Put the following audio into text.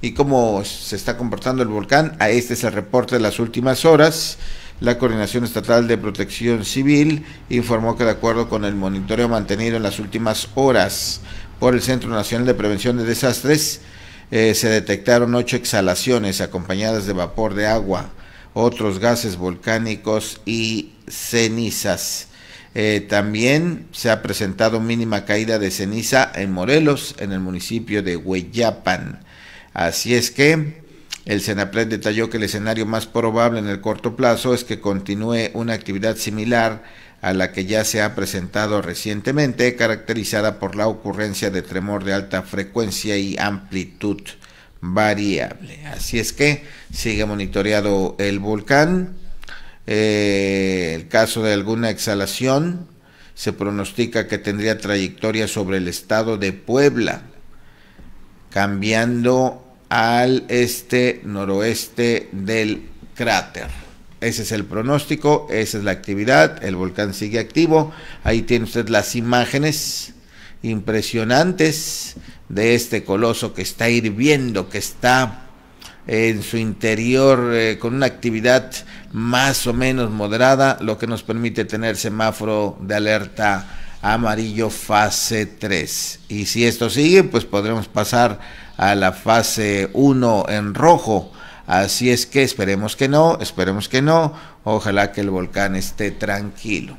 y cómo se está comportando el volcán. A este es el reporte de las últimas horas. La Coordinación Estatal de Protección Civil informó que de acuerdo con el monitoreo mantenido en las últimas horas por el Centro Nacional de Prevención de Desastres, eh, se detectaron ocho exhalaciones acompañadas de vapor de agua, otros gases volcánicos y cenizas. Eh, también se ha presentado mínima caída de ceniza en Morelos, en el municipio de Hueyapan. Así es que el Senapred detalló que el escenario más probable en el corto plazo es que continúe una actividad similar a la que ya se ha presentado recientemente, caracterizada por la ocurrencia de tremor de alta frecuencia y amplitud variable. Así es que sigue monitoreado el volcán. Eh, el caso de alguna exhalación se pronostica que tendría trayectoria sobre el estado de Puebla, cambiando al este noroeste del cráter. Ese es el pronóstico, esa es la actividad, el volcán sigue activo. Ahí tiene usted las imágenes impresionantes de este coloso que está hirviendo, que está en su interior eh, con una actividad más o menos moderada, lo que nos permite tener semáforo de alerta amarillo fase 3. Y si esto sigue, pues podremos pasar a la fase 1 en rojo Así es que esperemos que no, esperemos que no, ojalá que el volcán esté tranquilo.